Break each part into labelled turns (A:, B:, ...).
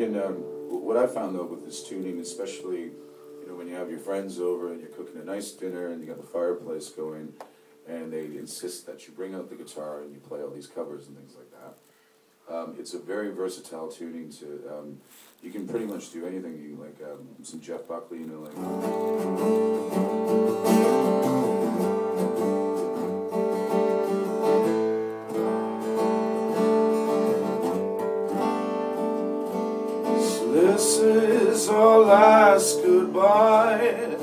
A: can. Um, what I found though with this tuning, especially, you know, when you have your friends over and you're cooking a nice dinner and you got the fireplace going, and they insist that you bring out the guitar and you play all these covers and things like that. Um, it's a very versatile tuning. To um, you can pretty much do anything. You like um, some Jeff Buckley, you know, like. Is our last goodbye.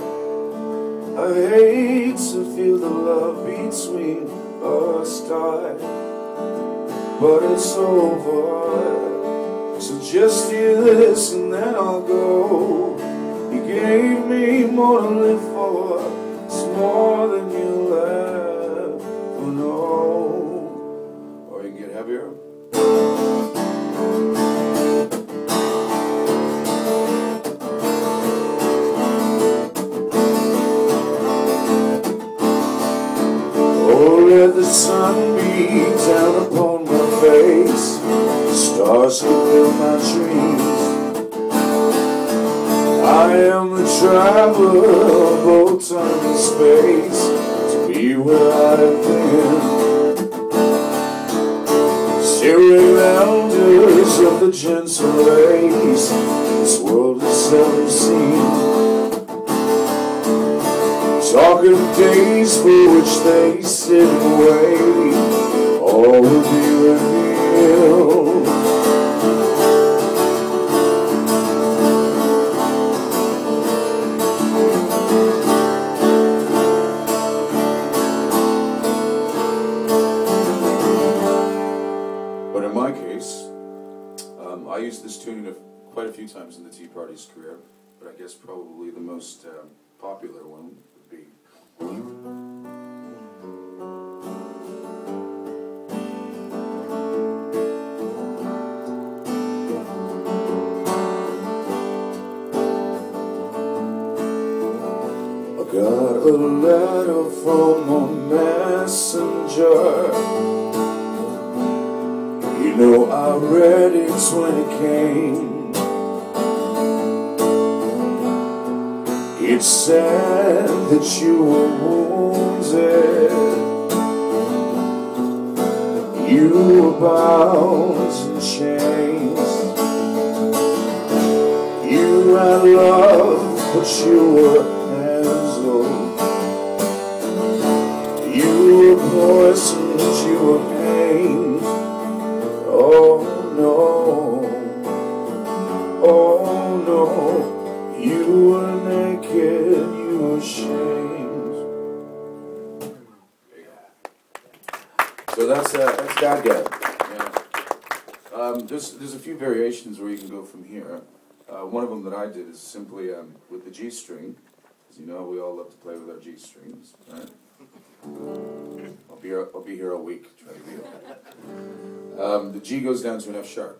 A: I hate to feel the love between us die, but it's over. So just hear this and then I'll go. You gave me more to live for. It's more let the sun beat down upon my face. Stars fulfill my dreams. I am the traveler of both time and space To be where I've been. Steering elders of the gentle race This world has seldom seen Talking of days for which they sit and wait. All will be revealed But in my case, um, I used this tuning of quite a few times in the Tea Party's career, but I guess probably the most um, popular one got a letter from a messenger. You know I read it when it came. It said that you were wounded. You were bound in chains. You had love, but you were handled You were poisoned, you were pain. Oh no. Oh no you were naked, you were ashamed. So that's uh, that's Dadgad. Yeah. Um, there's there's a few variations where you can go from here. Uh, one of them that I did is simply um, with the G string. As you know, we all love to play with our G strings, right? I'll be here, I'll be here all week trying to be. Um, the G goes down to an F sharp.